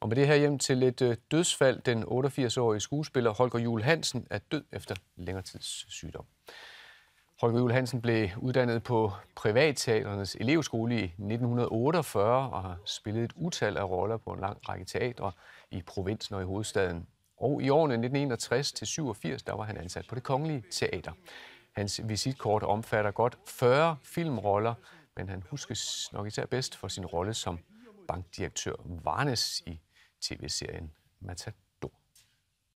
Og med det her hjem til et øh, dødsfald. Den 88-årige skuespiller Holger Jule Hansen er død efter længere tids sygdom. Holger Jule Hansen blev uddannet på Privatteaternes elevskole i 1948 og har spillet et utal af roller på en lang række teatre i provinsen og i hovedstaden. Og i årene 1961 til 87 der var han ansat på det Kongelige Teater. Hans visitkort omfatter godt 40 filmroller, men han huskes nok især bedst for sin rolle som bankdirektør Varnes i tv-serien Matador.